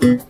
Mm-hmm.